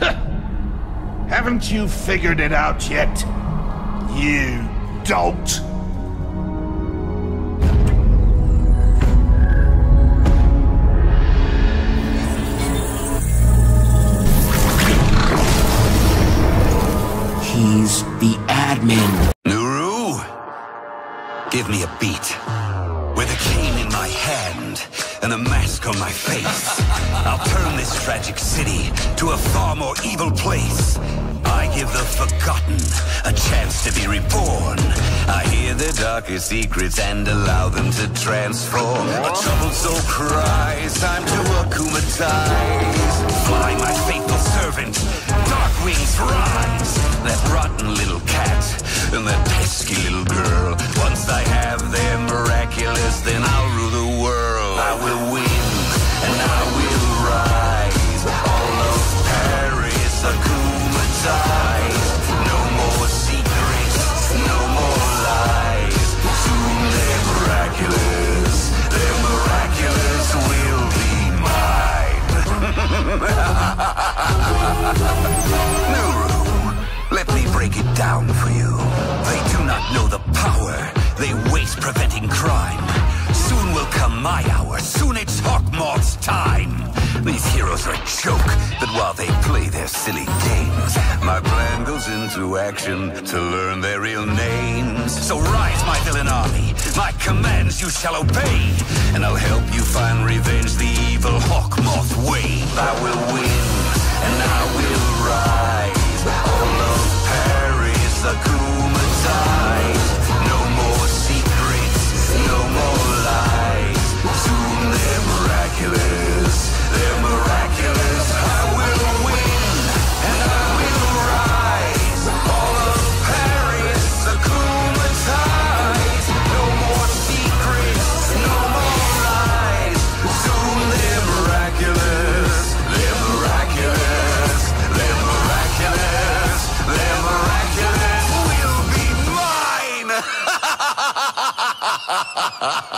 Haven't you figured it out yet? You dolt! He's the admin. Nooroo, give me a beat. With a cane in my hand and a mask on my face, I'll turn this tragic city to a far more evil place. I give the forgotten a chance to be reborn. I hear their darkest secrets and allow them to transform. A troubled soul cries, time to akumatize. Fly, my faithful servant, dark wings rise. That rotten little cat and that pesky little girl. Power. They waste preventing crime. Soon will come my hour. Soon it's Hawkmoth's time. These heroes are a joke, but while they play their silly games, my plan goes into action to learn their real names. So rise, my villain army. My commands you shall obey, and I'll help ha ha ha ha ha ha